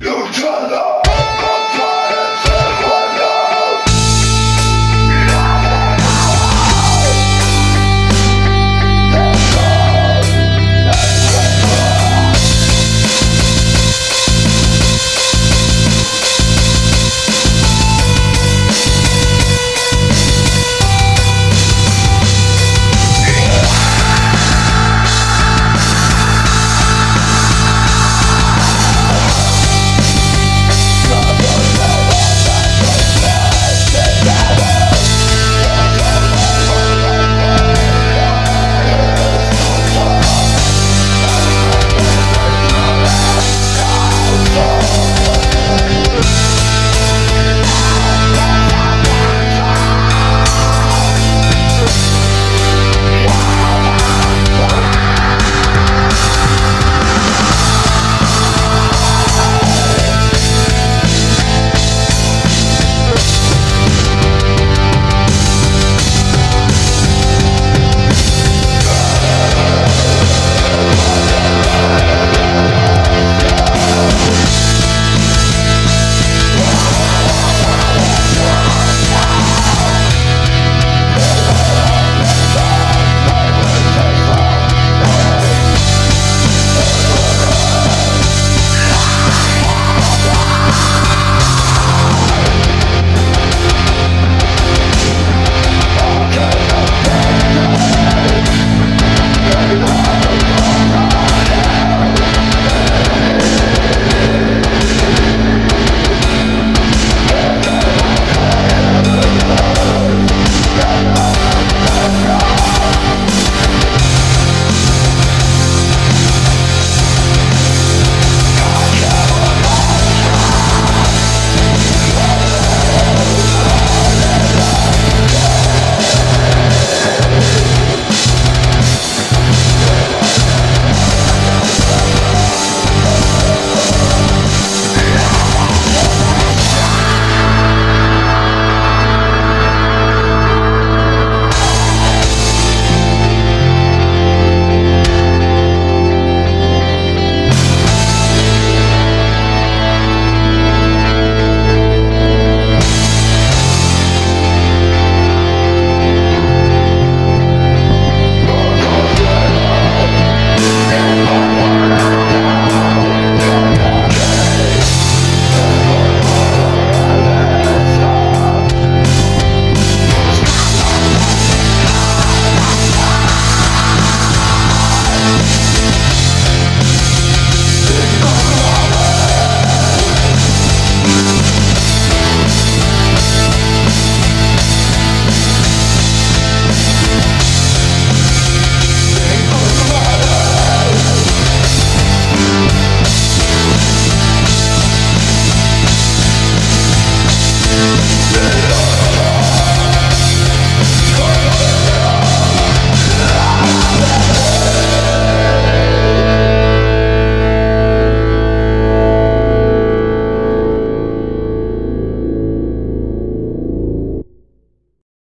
You shut up!